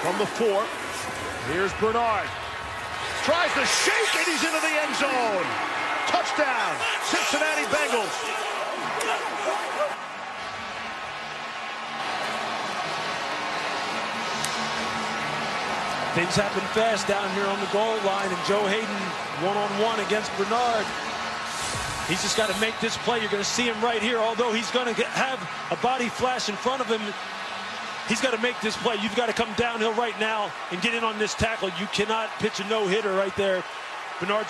from the four. Here's Bernard. Tries to shake and he's into the end zone. Touchdown, Cincinnati Bengals. Things happen fast down here on the goal line, and Joe Haden one-on-one -on -one against Bernard. He's just got to make this play. You're going to see him right here. Although he's going to have a body flash in front of him, he's got to make this play. You've got to come downhill right now and get in on this tackle. You cannot pitch a no-hitter right there. Bernard